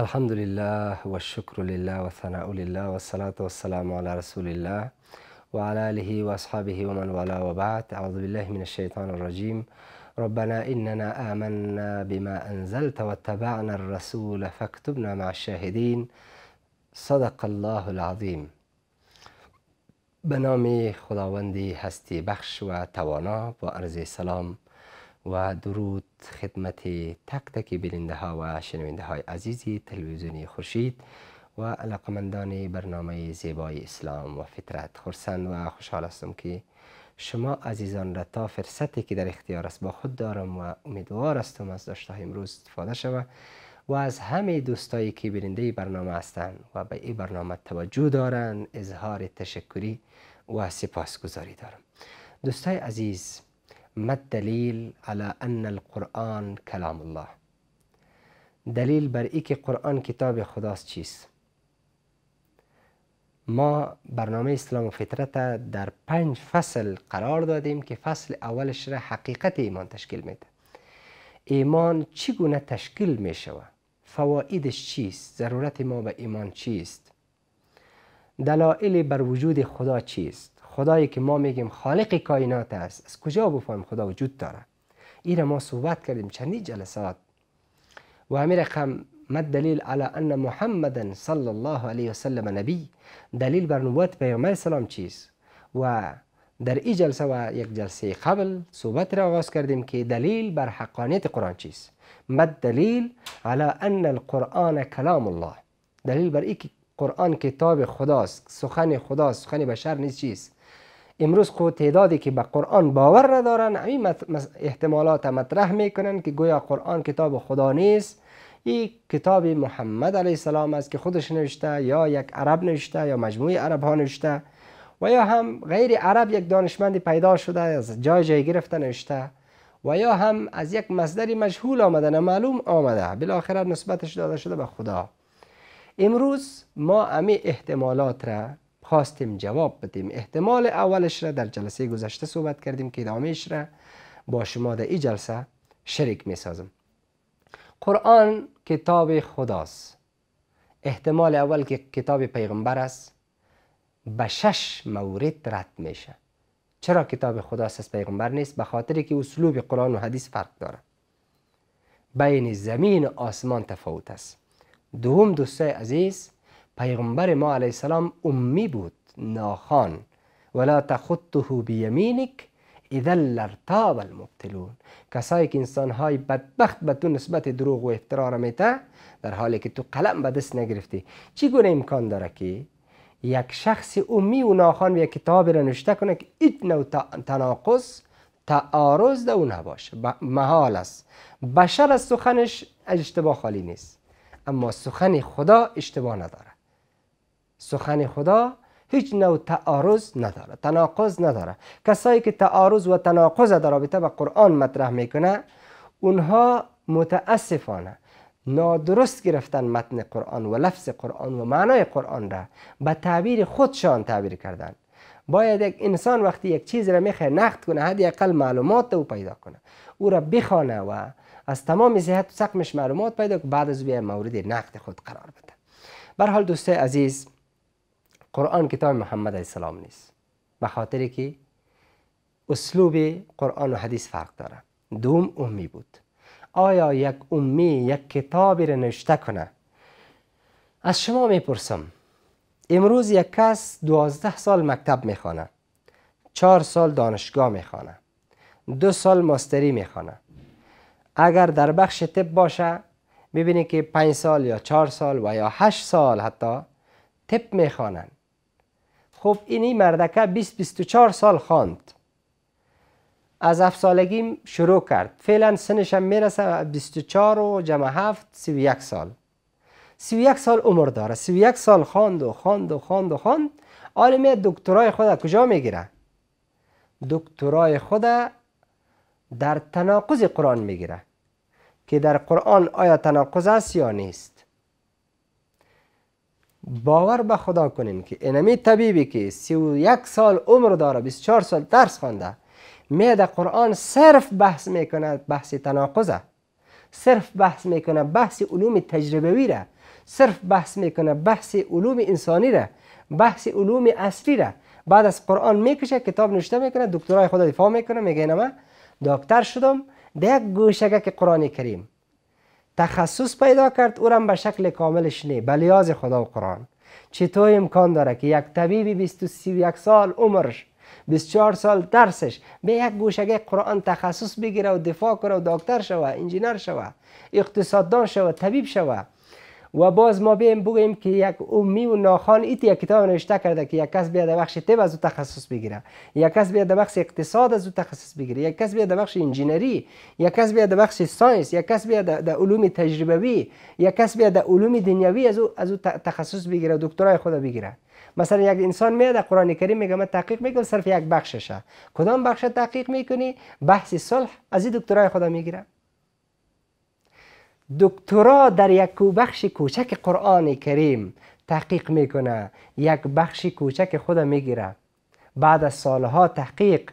الحمد لله والشكر لله والثناء لله والصلاة والسلام على رسول الله وعلى آله وأصحابه ومن والاه وبعد أعوذ بالله من الشيطان الرجيم ربنا إننا آمنا بما أنزلت واتبعنا الرسول فاكتبنا مع الشاهدين صدق الله العظیم به نام هستی بخش و توانا با عرض سلام و درود خدمت تک تک بیننده ها و شنونده های عزیزی تلویزیونی خورشید و علاقمندان برنامه زیبای اسلام و فطرت. خرسند و خوشحال هستم که شما عزیزان را تا فرصتی که در اختیار است با خود دارم و امیدوار هستم از داشته امروز استفاده شود و از همه دوستایی که بیننده برنامه هستند و به این برنامه توجه دارند اظهار تشکری و سپاسگزاری دارم. دوستای عزیز ما الدلیل على ان القرآن کلام الله؟ دلیل بر ای که قرآن کتاب خداست چیست ما برنامه اسلام و فطرت در پنج فصل قرار دادیم که فصل اولش را حقیقت ایمان تشکیل میده. ایمان چگونه تشکیل می شود فوائدش چیست؟ ضرورت ما به ایمان چیست؟ دلایل بر وجود خدا چیست؟ خدایی که ما میگیم خالق کائنات است. از کجا بفهمیم خدا وجود داره؟ این ما صحبت کردیم چندی جلسات. و همین رقم ما دلیل على ان محمد صلی الله علیه وسلم نبی. دلیل بر نبوت پیغمبر سلام چیست؟ و در این جلسه و یک جلسه قبل صحبت را آغاز کردیم که دلیل بر حقانیت قرآن چیست. ما دلیل على ان القرآن کلام الله. دلیل بر این که قرآن کتاب خداست سخن خداست سخن بشر نیست چیست؟ امروز خود تعدادی که به قرآن باور ندارن همین احتمالات مطرح می‌کنن که گویا قرآن کتاب خدا نیست. این کتاب محمد علیه السلام است که خودش نوشته یا یک عرب نوشته یا مجموعه عرب ها نوشته و یا هم غیر عرب یک دانشمندی پیدا شده از جای جای گرفته نوشته و یا هم از یک مصدری مجهول آمده معلوم آمده بالاخره نسبتش داده شده به خدا. امروز ما امی احتمالات را خواستیم جواب بدیم. احتمال اولش را در جلسه گذشته صحبت کردیم که ادامهش را با شما در این جلسه شریک می سازم قرآن کتاب خداست. احتمال اول که کتاب پیغمبر است به شش مورد رد میشه. چرا کتاب خداست از پیغمبر نیست؟ به خاطر که اسلوب قرآن و حدیث فرق داره. بین زمین و آسمان تفاوت است. دوم دوستای عزیز پیغمبر ما علیه السلام امی بود ناخان ولا تخطه بیمینک اذا لرتاب المبتلون. کسایی که انسان های بدبخت به تو نسبت دروغ و افترا را میته در حالی که تو قلم به دست نگرفتی چگونه امکان داره که یک شخص امی و ناخان یک کتاب را نوشته کنه که ایت نوع تناقض تعارض در اون نباشه؟ محال است. بشر از سخنش اشتباه خالی نیست. اما سخن خدا اشتباه نداره. سخن خدا هیچ نوع تعارض نداره تناقض نداره. کسایی که تعارض و تناقض در رابطه با قرآن مطرح می‌کنه اونها متاسفانه نادرست گرفتن متن قرآن و لفظ قرآن و معنای قرآن را به تعبیر خودشان تعبیر کردن. باید یک انسان وقتی یک چیز را می‌خواه نقد کنه حداقل معلومات او پیدا کنه. او را بخوانه و از تمام صحت و سقمش معلومات پیدا که بعد از بیای مورد نقد خود قرار بده. بر حال دوستای عزیز قرآن کتاب محمد علیه السلام نیست. به خاطر که اسلوب قرآن و حدیث فرق داره. دوم امی بود. آیا یک امی یک کتابی را نوشته کنه؟ از شما می‌پرسم. امروز یک کس دوازده سال مکتب می‌خوانه چهار سال دانشگاه می‌خوانه دو سال ماستری می‌خوانه اگر در بخش طب باشه ببینید که پنج سال یا چهار سال و یا هشت سال حتی طب می‌خوانن. خب اینی مردکه 20 24 سال خواند. از هفت سالگی شروع کرد. فعلا سنش هم می‌رسه 24 و جمع هفت 31 سال. 31 سال عمر داره. 31 سال خواند و خواند و خواند و خواند. عالم دکترای خود کجا می‌گیره؟ دکترای خود در تناقض قرآن می‌گیره. که در قرآن آیا تناقض است یا نیست؟ باور به خدا کنین که اینمی طبیبی که سی و یک سال عمر داره 24 سال درس خوانده می در قرآن صرف بحث می‌کنه بحث تناقضه. صرف بحث می‌کنه بحث علوم تجربوی را. صرف بحث می‌کنه بحث علوم انسانی را. بحث علوم اصلی را. بعد از قرآن می‌کشه کتاب نوشته می‌کنه دکترای خدا دفاع می‌کنه میگه من دکتر شدم. در یک گوشگه که قرآن کریم. تخصص پیدا کرد او را به شکل کاملش نه به لیاز خدا و قرآن. چطور امکان داره که یک طبیبی 21 سال عمرش 24 سال درسش به یک گوشگه قرآن تخصص بگیره و دفاع کنه و دکتر شوه انجینر شوه اقتصاددان شوه طبیب شوه. و باز ما بیم بگوییم که یک امی و ناخان ایت یک کتاب نوشته کرده که یک کس بیاد بخش طب از او تخصص بگیره. یک کس بیاد بخش اقتصاد از او تخصص بگیره. یک کس بیاد بخش انجینری. یک کس بیاد بخش ساینس. یک کس بیاد در علوم تجربوی. یک کس بیاد در علوم دنیوی از او از او تخصص بگیره دکترای خود بگیره. مثلا یک انسان میاد در قرآن کریم میگه من تحقیق می‌کنم صرف یک بخششه. کدام بخش تحقیق می‌کنی؟ بحث صلح از دکترای خدا می‌گیره. دکترا در یک بخش کوچک قرآن کریم تحقیق می‌کنه. یک بخش کوچک خود می‌گیره. بعد از سالها تحقیق.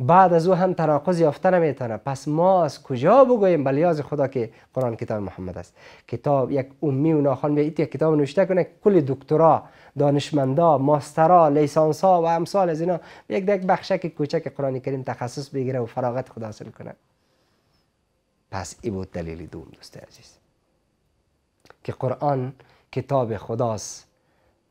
بعد از او هم تناقض یافته نمی‌تونه پس ما از کجا بگوییم؟ بلیاز خدا که قرآن کتاب محمد است. کتاب یک امی و ناخوان به یک کتاب نوشته کنه. کل دکترا دانشمندا ماسترا لیسانسا و امثال از اینا یک یک بخشک کوچک قرآن کریم تخصص بگیره و فراغت خدا حاصل کنه. پس ای بود دلیل دوم دوست عزیز. که قرآن کتاب خداست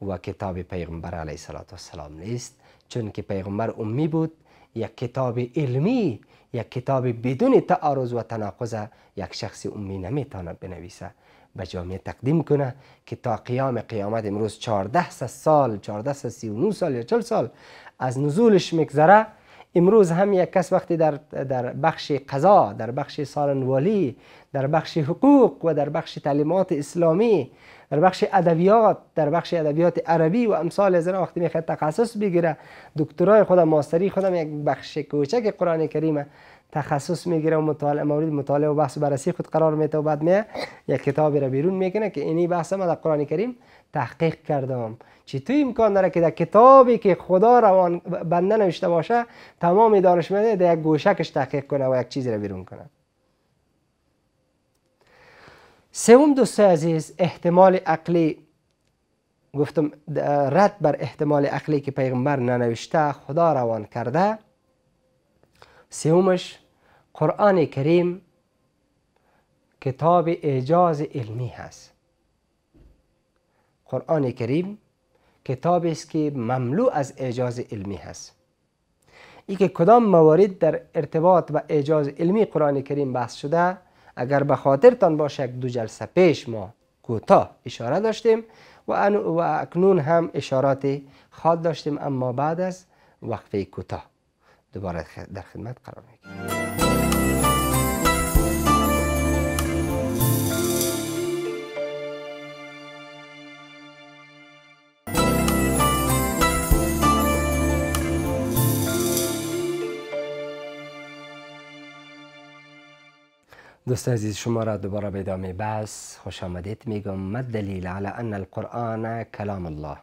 و کتاب پیغمبر علیه السلام نیست چون که پیغمبر امی بود یک کتاب علمی یک کتاب بدون تعارض و تناقض یک شخص امی نمی‌تونه بنویسه. به جامعه تقدیم کنه که تا قیام قیامت امروز 14 سال 14 39 سال یا 40 سال از نزولش میگذره امروز هم یک کس وقتی در, در بخش قضا در بخش سالنوالی در بخش حقوق و در بخش تعلیمات اسلامی در بخش ادبیات در بخش ادبیات عربی و امثال از وقتی می‌خواد تخصص بگیره دکترای خود ماستری خودم یک بخش کوچک قرآن کریمه تخصص می‌گیره و مطالعه مورد مطالعه و بحث بررسی خود قرار میده و بعد میه یک کتابی را بیرون می‌کنه که اینی بحث ما در قرآن کریم تحقیق کردم. چطور امکان داره که در کتابی که خدا روان بنده نوشته باشه تمام دانشمنده در یک گوشکش تحقیق کنه و یک چیزی را بیرون کنه سوم دوست عزیز احتمال عقلی. گفتم رد بر احتمال عقلی که پیغمبر ننوشته خدا روان کرده. سومش قرآن کریم کتاب اعجاز علمی هست. قرآن کریم کتابی است که مملو از اعجاز علمی هست. ای که کدام موارد در ارتباط و اعجاز علمی قرآن کریم بحث شده اگر به خاطرتان باشه یک دو جلسه پیش ما کوتاه اشاره داشتیم و, و اکنون هم اشارات خاص داشتیم اما بعد از وقفه کوتاه. دوباره در خدمت قرار می‌گیریم دوست عزیز شما را دوباره به ادامه بحث خوش آمدید میگم. ما دلیل علی ان القرآن کلام الله.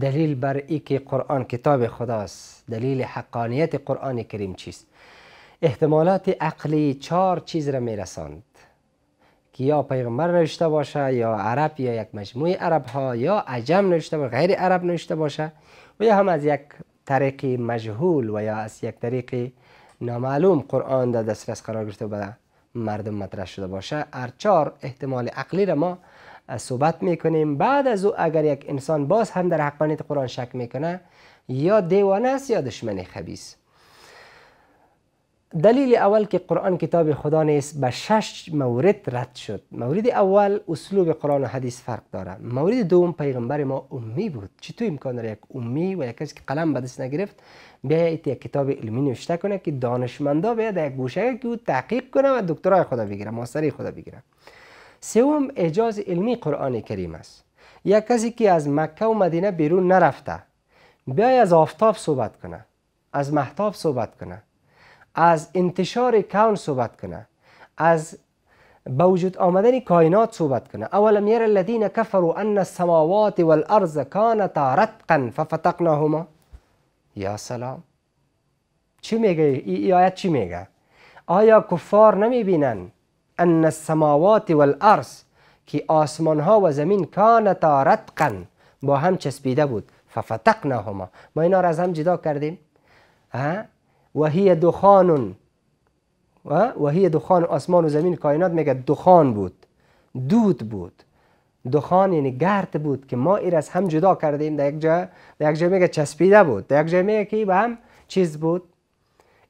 دلیل بر ای که قرآن کتاب خداست. دلیل حقانیت قرآن کریم چیست؟ احتمالات عقلی چهار چیز را میرساند. که یا پیغمبر نوشته باشه یا عرب یا یک مجموعه عرب ها یا عجم نوشته باشه غیر عرب نوشته باشه و یا هم از یک طریق مجهول و یا از یک طریق نامعلوم قرآن در دسترس قرار گرفته بده مردم مطرح شده باشه. هر چهار احتمال عقلی را ما صحبت می‌کنیم. بعد از او اگر یک انسان باز هم در حقانیت قرآن شک می‌کنه یا دیوانه است یا دشمن خبیث. دلیل اول که قرآن کتاب خدا نیست به شش مورد رد شد. مورد اول اسلوب قرآن و حدیث فرق داره. مورد دوم پیغمبر ما امی بود. چطور امکان داره یک امی و یک کسی که قلم به دست نگرفت بیا یک کتاب علمی نوشته کنه که دانشمندا بیا یک گوشه که تحقیق کنه و دکترای خدا بگیره ماستری خدا بگیره. سوم اجاز علمی قرآن کریم است. یک کسی که از مکه و مدینه بیرون نرفته بیای از آفتاب صحبت کنه از محتاب صحبت کنه. از انتشار کون صحبت کنه از به وجود آمدن کائنات صحبت کنه. اولم یر الذین کفروا ان السماوات والارض كانتا رتقا ففتقناهما. یا سلام. چی میگه؟ ای آیت چی میگه؟ آیا کفار نمی‌بینن ان السماوات والارض که آسمان ها و زمین کانتا رتقا با هم چسبیده بود؟ ففتقناهما. ما اینا را از هم جدا کردیم. و هی دخان و هی دخان آسمان و زمین کائنات میگه دخان بود دود بود. دخان یعنی گرد بود که ما ایر از هم جدا کردیم در یک جا در یک جا میگه چسبیده بود در یک جا میگه که به هم چیز بود.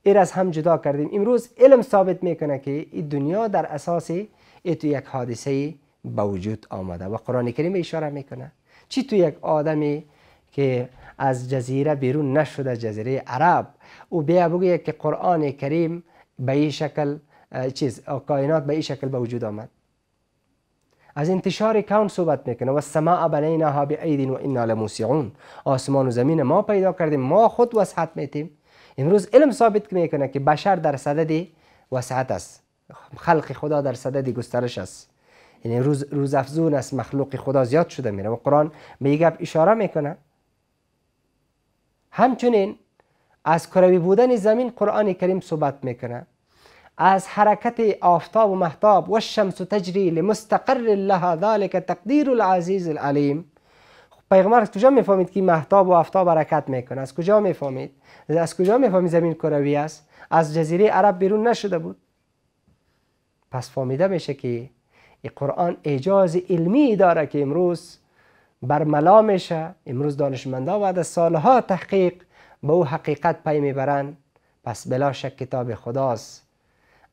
ایر از هم جدا کردیم. امروز علم ثابت می‌کنه که این دنیا در اساس تو یک حادثه به وجود آمده و قرآن کریم اشاره می‌کنه. چی تو یک آدمی که از جزیره بیرون نشده جزیره عرب او بیا بگوید که قرآن کریم به این شکل چیز کائنات به این شکل به وجود آمد. از انتشار کون صحبت می‌کنه. و السماء بنیناها باید و انا لموسعون. آسمان و زمین ما پیدا کردیم ما خود وسعت میتیم. امروز علم ثابت می‌کنه که بشر در صدد وسعت است. خلق خدا در صدد گسترش است. یعنی روز روز افزون است مخلوق خدا زیاد شده میره. و قرآن به گپ اشاره می‌کنه. همچنین از کروی بودن زمین قرآن کریم صحبت می‌کنه. از حرکت آفتاب و محتاب و الشمس تجری لمستقر لها ذلك تقدیر العزیز العلیم. پیغمبر از کجا می‌فهمید که محتاب و آفتاب حرکت می‌کنه؟ از کجا می‌فهمید؟ از کجا می‌فهمید زمین کروی است؟ از جزیره عرب بیرون نشده بود. پس فهمیده میشه که این قرآن اجاز علمی داره که امروز برملا میشه امروز دانشمندا بعد از سالها تحقیق به او حقیقت پی می‌برند پس بلا شک کتاب خداست.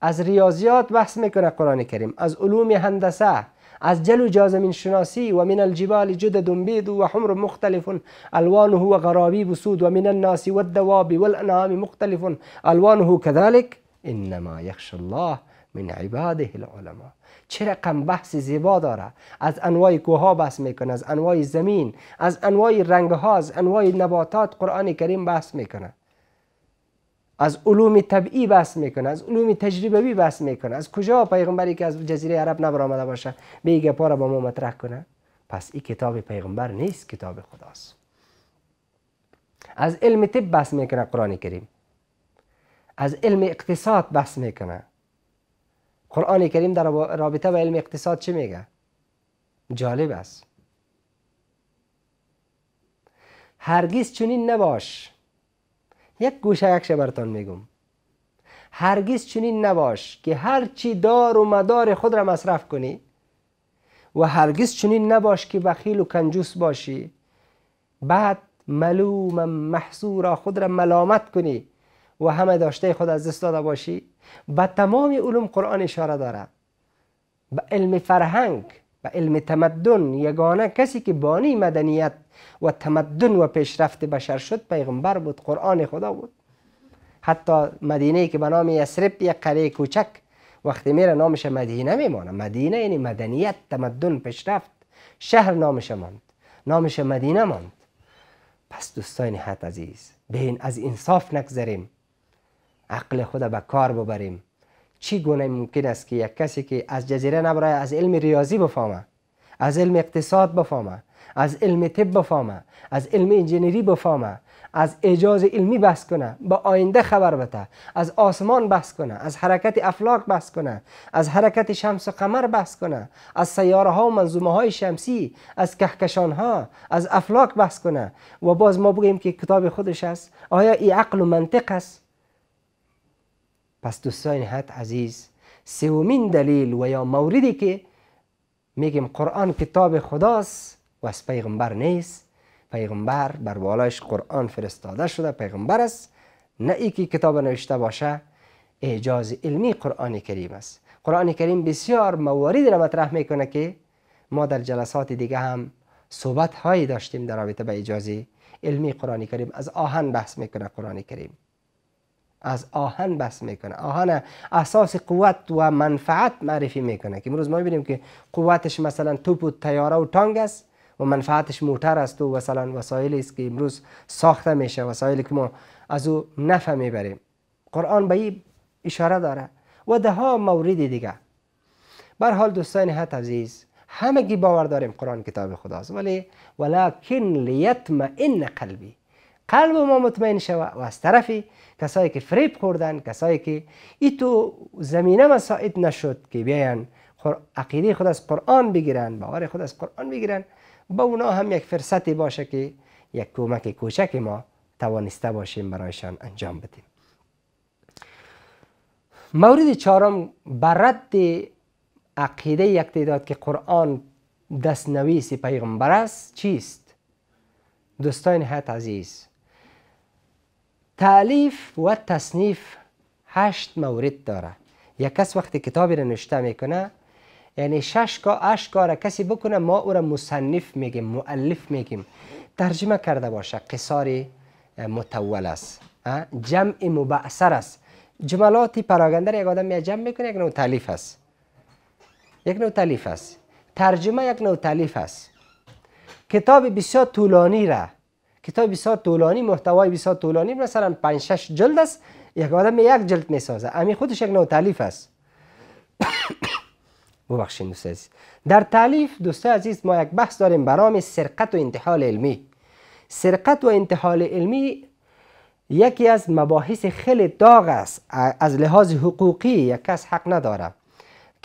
از ریاضیات بحث می‌کنه قرآن کریم از علوم هندسه از جل و جازمین شناسی و من الجبال جدد بید و حمر مختلف الوانه و غرابی بسود و من الناس والدواب والانعام مختلف الوانه كذلك انما يخشى الله من عباده العلماء. چه رقم بحث زیبا داره. از انواع کوها بحث می‌کنه از انواع زمین از انواع رنگ ها از انواع نباتات قرآن کریم بحث می‌کنه. از علوم طبیعی بحث می‌کنه از علوم تجربوی بحث می‌کنه. از کجا پیغمبری که از جزیره عرب نبر باشه به پا را با ما مطرح کنه؟ پس این کتاب پیغمبر نیست کتاب خداست. از علم طب بحث می‌کنه قرآن کریم. از علم اقتصاد بحث می‌کنه. قرآن کریم در رابطه با علم اقتصاد چی میگه جالب است هرگز چنین نباش یک گوشه یک براتان میگم هرگز چنین نباش که هر چی دار و مدار خود را مصرف کنی و هرگز چنین نباش که بخیل و کنجوس باشی بعد ملوم محصورا خود را ملامت کنی و همه داشته خود از دست داده باشی به تمام علوم قرآن اشاره داره. به علم فرهنگ به علم تمدن یگانه کسی که بانی مدنیت و تمدن و پیشرفت بشر شد پیغمبر بود قرآن خدا بود. حتی مدینه که به نام یسرب یک قریه کوچک وقتی میره نامش مدینه میمانه مدینه یعنی مدنیت تمدن پیشرفت. شهر نامش ماند. نامش مدینه ماند. پس دوستان حت عزیز به از انصاف نگذریم. عقل خود به کار ببریم. چی گونه ممکن است که یک کسی که از جزیره نبرای از علم ریاضی بفهمه از علم اقتصاد بفهمه از علم طب بفهمه از علم انجینری بفهمه از اعجاز علمی بحث کنه با آینده خبر بده از آسمان بحث کنه از حرکت افلاک بحث کنه از حرکت شمس و قمر بحث کنه از سیاره ها و منظومه های شمسی از کهکشان ها از افلاک بحث کنه. و باز ما بگیم که کتاب خودش است. آیا این عقل و منطق است؟ پس دوستان حد عزیز سومین دلیل و یا موردی که میگیم قرآن کتاب خداست و از پیغمبر نیست. پیغمبر بر بالایش قرآن فرستاده شده پیغمبر است. نه ای که کتاب نوشته باشه اعجاز علمی قرآن کریم است. قرآن کریم بسیار مواردی را مطرح می‌کنه که ما در جلسات دیگه هم صحبت هایی داشتیم در رابطه به اجازه علمی. قرآن کریم از آهن بحث می‌کنه قرآن کریم. از آهن بس می‌کنه. آهن اساس قوت و منفعت معرفی می‌کنه که امروز ما می‌بینیم که قوتش مثلا توپ و تیاره و تانگ است و منفعتش موتر است و مثلا وسایلی است که امروز ساخته میشه وسایلی که ما از او نفع می‌بریم. قرآن به این اشاره داره. و ده ها مورد دیگه. بر حال دوستان حت عزیز همگی باور داریم قرآن کتاب خداست ولی ولکن لیطمئن قلبی. قلب ما مطمئن شود و از طرفی کسایی که فریب خوردن کسایی که ای تو زمینه مساعد نشد که بیاین عقیده خود از قرآن بگیرن باور خود از قرآن بگیرن با اونا هم یک فرصتی باشه که یک کمک کوچک ما توانسته باشیم برایشان انجام بدیم. مورد چهارم برد عقیده یک تعداد که قرآن دستنویس پیغمبر است چیست؟ دوستان حت عزیز تعلیف و تصنیف هشت مورد داره. یک کس وقتی کتابی را نوشته می‌کنه یعنی شش کار اش کار کسی بکنه ما او را مصنف میگیم مؤلف میگیم. ترجمه کرده باشه. قصار متول است. جمع مبعثر است. جملاتی پراگنده یک آدم جمع می‌کنه یک نوع تعلیف است. یک نوع تعلیف است. ترجمه یک نوع تعلیف است. کتاب بسیار طولانی را کتاب بسیار طولانی محتوای بسیار طولانی مثلا 5 6 جلد است. یک آدم یک جلد می‌سازه. امی خودش یک نوع تعلیف است. ببخشید دوست عزیز. در تعلیف دوست عزیز ما یک بحث داریم برام سرقت و انتحال علمی. سرقت و انتحال علمی یکی از مباحث خیلی داغ است از لحاظ حقوقی یک کس حق نداره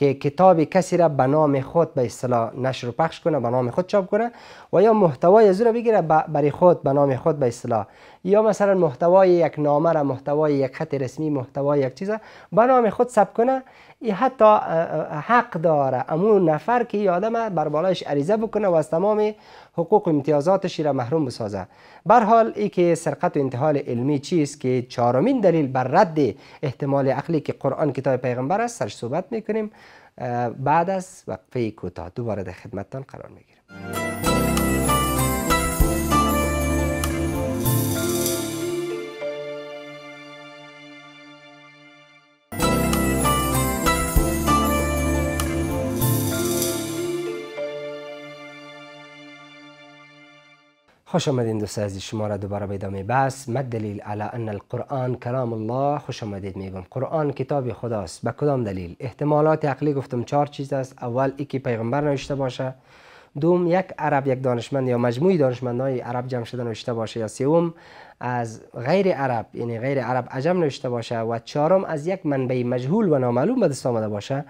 که کتاب کسی را به نام خود به اصطلاح نشر و پخش کنه به نام خود چاپ کنه و یا محتوای از را بگیره برای خود به نام خود به اصطلاح. یا مثلا محتوای یک نامه را محتوای یک خط رسمی محتوای یک چیز به نام خود ثبت کنه. ای حتی حق داره. امون نفر که یادم بر بالایش عریضه بکنه و از تمام حقوق و امتیازاتش را محروم بسازه. بر حال ای که سرقت و انتحال علمی چیست که چهارمین دلیل بر رد احتمال عقلی که قرآن کتاب پیغمبر است سرش صحبت می‌کنیم. بعد از وقفه کوتاه. دوباره در خدمتتان قرار می‌گیریم خوش آمدین دوست عزیز شما را دوباره به ادامه بحث مد دلیل علی ان القرآن کلام الله خوش آمدید میگم. قرآن کتاب خداست. به کدام دلیل؟ احتمالات عقلی گفتم چهار چیز است. اول ای که پیغمبر نوشته باشه. دوم یک عرب یک دانشمند یا مجموعی دانشمندای عرب جمع شده نوشته باشه یا سوم از غیر عرب یعنی غیر عرب عجم نوشته باشه. و چهارم از یک منبع مجهول و نامعلوم به دست آمده باشه.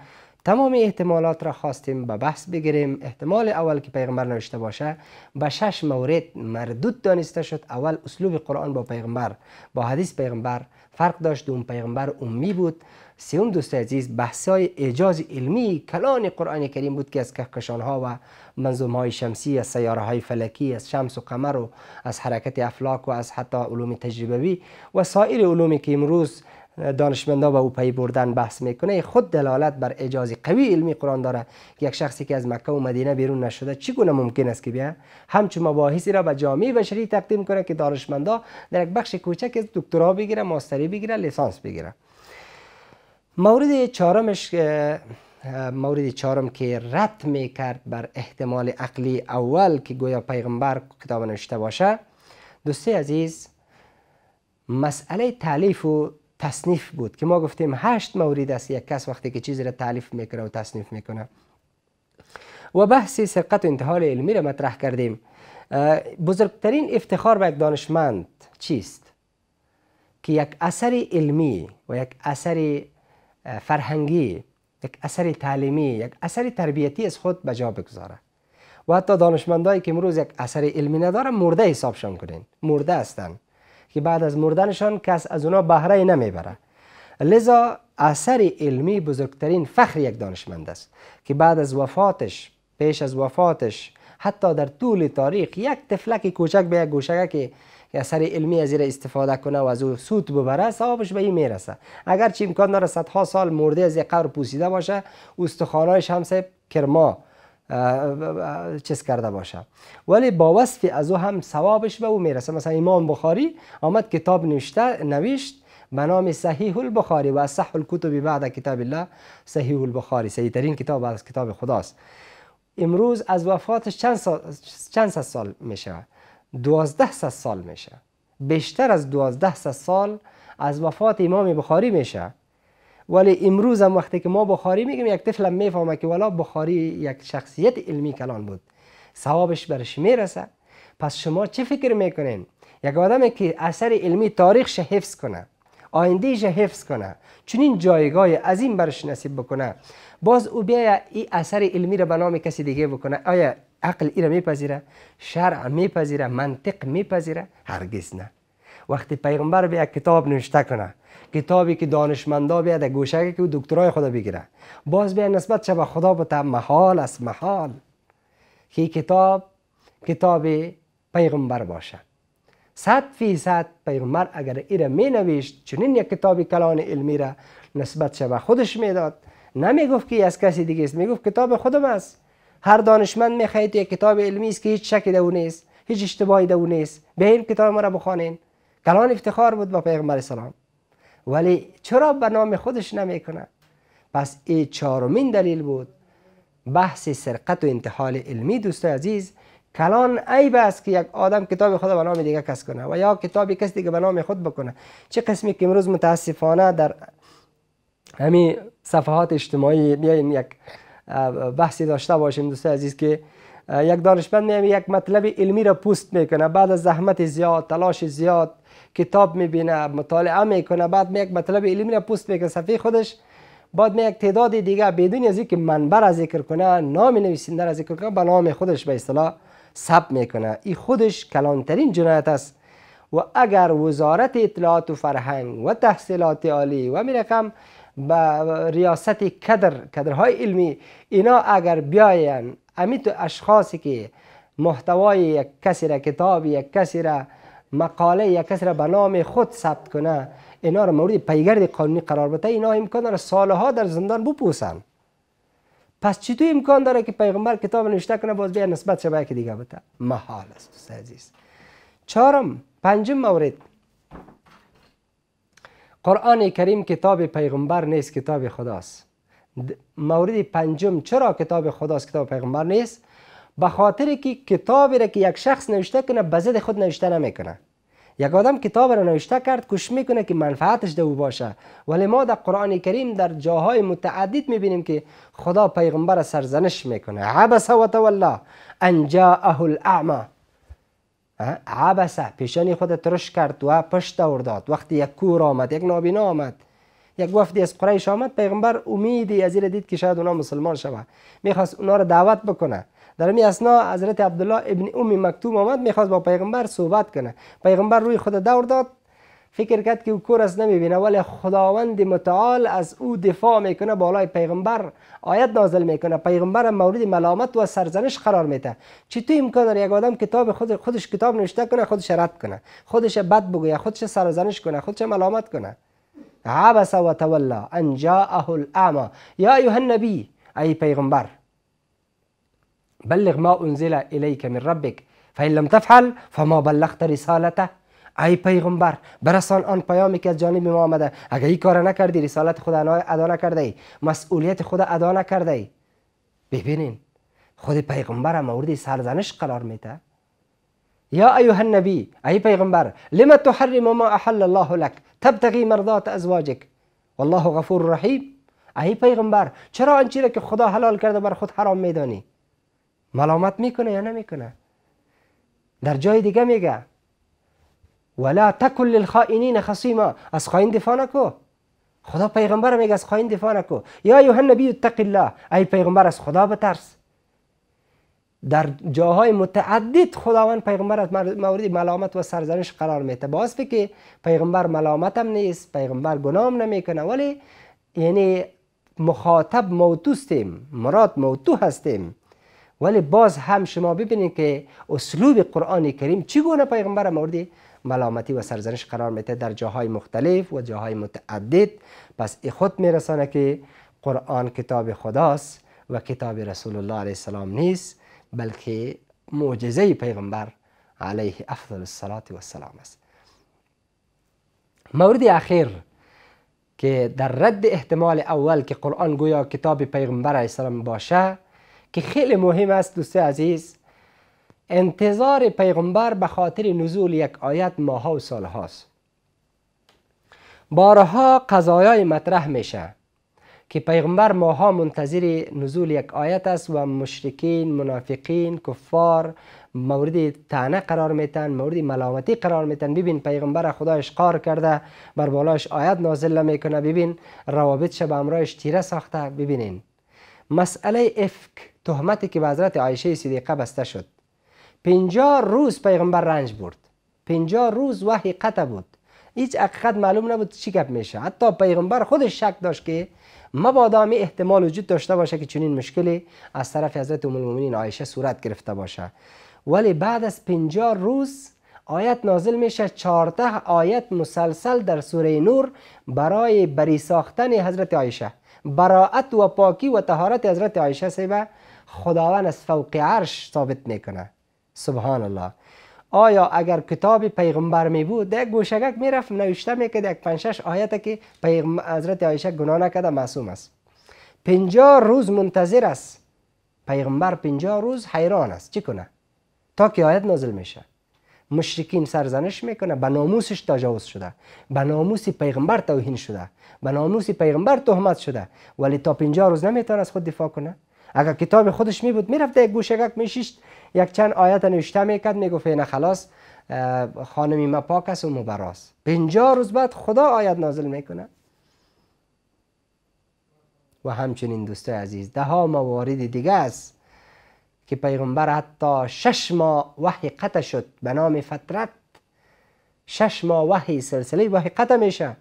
تمام احتمالات را خواستیم به بحث بگیریم. احتمال اول که پیغمبر نوشته باشه به شش مورد مردود دانسته شد. اول اسلوب قرآن با پیغمبر. با حدیث پیغمبر فرق داشت دوم پیغمبر امی بود. سیوم دوست عزیز بحث های اعجاز علمی کلان قرآن کریم بود که از کهکشان ها و منظوم های شمسی از سیاره های فلکی از شمس و قمر و از حرکت افلاک و از حتی علوم تجربوی و سایر علومی که امروز دانشمندا به او پی بردن بحث می‌کنه. خود دلالت بر اجازه قوی علمی قرآن داره. که یک شخصی که از مکه و مدینه بیرون نشده چگونه ممکن است که بیا همچون مباحثی را به جامعه بشری تقدیم کنه که دانشمندا در یک بخش کوچک از دکترا بگیره ماستری بگیره لیسانس بگیره. مورد چهارمش مورد چهارم که رد می‌کرد بر احتمال عقلی اول که گویا پیغمبر کتاب نوشته باشه. دوستی عزیز مسئله تعلیف و تصنیف بود که ما گفتیم هشت مورد است یک کس وقتی که چیزی را تعلیف می‌کنه و تصنیف می‌کنه. و بحث سرقت و انتحال علمی را مطرح کردیم. بزرگترین افتخار به یک دانشمند چیست؟ که یک اثر علمی و یک اثر فرهنگی یک اثر تعلیمی یک اثر تربیتی از خود به جا بگذاره. و حتی دانشمندایی که امروز یک اثر علمی نداره مرده حسابشان کنین. مرده هستند که بعد از مردنشان کس از اونا بهره نمی‌بره. لذا اثر علمی بزرگترین فخر یک دانشمند است که بعد از وفاتش پیش از وفاتش حتی در طول تاریخ یک تفلک کوچک به یک گوشه که اثر علمی از استفاده کنه و از او سود ببره ثوابش به این می‌رسه. اگر چی امکان داره صدها سال مرده از یک قبر پوسیده باشه استخوانایش هم کرما چیز کرده باشه. ولی با وصف از او هم ثوابش به او می‌رسه. مثلا امام بخاری آمد کتاب نوشته نوشت به نام صحیح البخاری و صح الکتب بعد کتاب الله صحیح البخاری. صحیح ترین کتاب از کتاب خداست. امروز از وفاتش چند سال, چند سال میشه؟ دوازده سال میشه. بیشتر از دوازده سال از وفات امام بخاری میشه. ولی امروز هم وقتی که ما بخاری میگیم یک طفل هم می‌فهمه که والا بخاری یک شخصیت علمی کلان بود. ثوابش برش می‌رسه. پس شما چه فکر می‌کنین؟ یک آدمی که اثر علمی تاریخش حفظ کنه آیندهش حفظ کنه چنین جایگاه عظیم برش نصیب بکنه باز او بیا این اثر علمی را به نام کسی دیگه بکنه. آیا عقل ای را میپذیره؟ شرع میپذیره؟ منطق میپذیره؟ هرگز نه. وقتی پیغمبر بیا کتاب نوشته کنه کتابی که دانشمندا بیا در گوشه که دکترای خدا بگیره. باز بیا نسبت به خدا بتا محال است محال. که کتاب کتاب پیغمبر باشه. صد فیصد پیغمبر اگر ایره می نوشت چنین یک کتاب کلان علمی را نسبت به خودش می‌داد نمی گفت که از کسی دیگه است می گفت کتاب خودم است. هر دانشمند می تو یک کتاب علمی است که هیچ شکی دو نیست هیچ اشتباهی دو نیست. به این کتاب ما را بخوانین. کلان افتخار بود با پیغمبر سلام ولی چرا به نام خودش نمی‌کنه؟ پس این چهارمین دلیل بود. بحث سرقت و انتحال علمی دوست عزیز کلان عیب است که یک آدم کتاب خود به نام دیگه کس کنه و یا کتابی کس دیگه به نام خود بکنه. چه قسمی که امروز متاسفانه در همین صفحات اجتماعی بیاین یک بحثی داشته باشیم دوست عزیز که یک دانشمند میام یک مطلب علمی را پوست می‌کنه بعد از زحمت زیاد تلاش زیاد کتاب می‌بینه مطالعه می‌کنه بعد می یک مطلب علمی را پوست می‌کنه. صفحه خودش بعد می یک تعداد دیگه بدون از اینکه منبع را ذکر کنه نام نویسنده را ذکر کنه به نام خودش به اصطلاح ثبت می‌کنه. این خودش کلانترین جنایت است. و اگر وزارت اطلاعات و فرهنگ و تحصیلات عالی و میرقم با ریاست کدر کدرهای علمی اینا اگر بیاین امیت اشخاصی که محتوای یک کسی را کتاب یک کسی را مقاله یک کسی را به نام خود ثبت کنه. اینا را مورد پیگرد قانونی قرار بده. اینا امکان داره سالها در زندان بپوسن. پس چطور امکان داره که پیغمبر کتاب نوشته کنه؟ باز بیا نسبت شبه که دیگه بده. محال است دوست عزیز. چهارم پنجم مورد. قرآن کریم کتاب پیغمبر نیست کتاب خداست. مورد پنجم چرا کتاب خداست کتاب پیغمبر نیست؟ به خاطر که کتابی را که یک شخص نوشته کنه به خود نوشته نمی‌کنه. یک آدم کتاب را نوشته کرد کش می‌کنه که منفعتش دو باشه. ولی ما در قرآن کریم در جاهای متعدد می‌بینیم که خدا پیغمبر سرزنش می‌کنه. عبس و تولا ان جاءه الاعمى. عبس پیشانی خود ترش کرد و پشت داد وقتی یک کور آمد یک نابینا آمد یک وفدی از قریش آمد پیغمبر امیدی از دید که شاید اونا مسلمان شود می‌خواست اونا را دعوت بکنه. در این اسنا حضرت عبدالله ابن ام مکتوم آمد می‌خواست با پیغمبر صحبت کنه. پیغمبر روی خود دور داد فکر کرد که او کور است نمی‌بینه ولی خداوند متعال از او دفاع می‌کنه بالای پیغمبر آیت نازل می‌کنه. پیغمبر مورد ملامت و سرزنش قرار میده. چطور امکان داره یک آدم کتاب خود خودش کتاب نوشته کنه خودش رد کنه؟ خودش بد بگویه خودش سرزنش کنه خودش ملامت کنه؟ عبس و تولا ان جاءه الاعمى یا ایها النبی ای پیغمبر بلغ ما أنزل الیک من ربک فإن لم تفعل فما بلغت رسالته. ای پیغمبر برسان آن پیامی که از جانب ما آمده اگر این کار نکردی رسالت خود ادا نکرده ای مسئولیت خود ادا نکرده ای ببینین خود پیغمبر مورد سرزنش قرار میده. یا ایها النبی ای پیغمبر لما تحرم ما أحل الله لك؟ تبتغي مرضات أزواجك. والله غفور رحیم. ای پیغمبر چرا آنچه که خدا حلال کرده بر خود حرام میدانی؟ ملامت می‌کنه یا نمی‌کنه؟ در جای دیگه میگه ولا تکل للخائنین خصیما از خائن دفاع نکو. خدا پیغمبر میگه از خائن دفاع نکو. یا ایها النبی اتق الله. ای پیغمبر از خدا بترس. در جاهای متعدد خداوند پیغمبر از مورد ملامت و سرزنش قرار میده. باز که پیغمبر ملامت هم نیست پیغمبر گناه نمی‌کنه. ولی یعنی مخاطب موتوستیم مراد موتو هستیم. ولی باز هم شما ببینید که اسلوب قرآن کریم چگونه پیغمبر مورد ملامتی و سرزنش قرار میده در جاهای مختلف و جاهای متعدد. پس ای خود میرسانه که قرآن کتاب خداست و کتاب رسول الله علیه السلام نیست بلکه معجزه پیغمبر علیه افضل الصلاة و السلام است. مورد اخیر که در رد احتمال اول که قرآن گویا کتاب پیغمبر علیه السلام باشه که خیلی مهم است دوست عزیز انتظار پیغمبر به خاطر نزول یک آیت ماها و سالهاست. بارها قضایای مطرح میشه که پیغمبر ماها منتظر نزول یک آیت است و مشرکین منافقین کفار مورد تعنه قرار میتن مورد ملامتی قرار میتن. ببین پیغمبر خدا اشقار کرده بر بالاش آیت نازل می‌کنه. ببین روابط به امرایش تیره ساخته. ببینین مسئله افک تهمتی که به حضرت عایشه صدیقه بسته شد. پنجاه روز پیغمبر رنج برد. پنجاه روز وحی قطع بود. هیچ حقیقت معلوم نبود چی گپ میشه. حتی پیغمبر خودش شک داشت که مبادا می احتمال وجود داشته باشه که چنین مشکلی از طرف حضرت ام المؤمنین عایشه صورت گرفته باشه. ولی بعد از 50 روز آیت نازل میشه. 14 آیت مسلسل در سوره نور برای بری ساختن حضرت عایشه. براعت و پاکی و طهارت حضرت عایشه سیبه خداوند از فوق عرش ثابت می‌کنه سبحان الله آیا اگر کتاب پیغمبر می بود در گوشگک می‌رفت نوشته می‌کرد یک پنجش آیت که پیغمبر حضرت عایشه گناه نکرده معصوم است. پنجاه روز منتظر است. پیغمبر پنجاه روز حیران است. چی کنه؟ تا که آیت نازل میشه. مشرکین سرزنش می‌کنه به ناموسش تجاوز شده. به ناموس پیغمبر توهین شده. به ناموس پیغمبر تهمت شده. ولی تا پنجاه روز نمی‌تونه از خود دفاع کنه. اگر کتاب خودش می بود می‌رفت یک گوشگک میشیشت یک چند آیت نوشته می‌کرد می‌گفت نه خلاص خانمی ما پاک است و مبراست. پنجاه روز بعد خدا آیت نازل می‌کنه. و همچنین دوستای عزیز ده ها موارد دیگه است. که پیغمبر حتی شش ماه وحی قطع شد به نام فترت. شش ماه وحی سلسله وحی قطع میشه.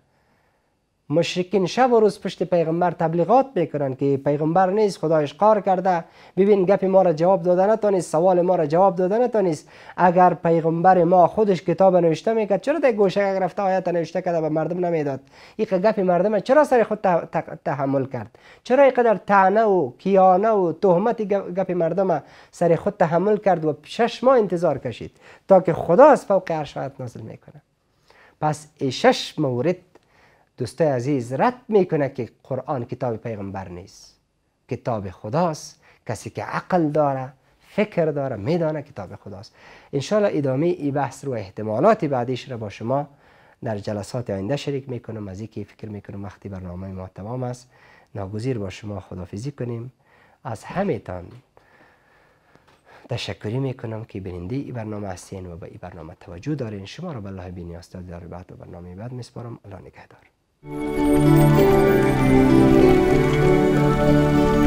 مشرکین شب و روز پشت پیغمبر تبلیغات می‌کنن که پیغمبر نیست خدایش قار کرده. ببین گپ ما را جواب داده نتونست سوال ما را جواب داده نتونست. اگر پیغمبر ما خودش کتاب نوشته می‌کرد چرا در گوشه رفته آیت نوشته کرده به مردم نمی‌داد؟ این گپ مردم چرا سر خود تحمل کرد؟ چرا اینقدر تعنه و کیانه و تهمت گپ مردم سر خود تحمل کرد و شش ماه انتظار کشید تا که خدا از فوق عرش نازل می‌کنه؟ پس شش مورد دوستای عزیز رد می‌کنه که قرآن کتاب پیغمبر نیست. کتاب خداست. کسی که عقل داره فکر داره میدانه کتاب خداست. انشالله ادامه ای بحث رو احتمالات بعدیش رو با شما در جلسات آینده شریک می‌کنم. از اینکه فکر می‌کنم وقتی برنامه ما تمام است ناگزیر با شما خدافزی کنیم. از همه تان تشکری می‌کنم که بیننده ای برنامه هستین و به ای برنامه توجه دارین. شما رو به الله بینیاز در بعد و برنامه بعد میسپارم. الله نگهدار. Thank you.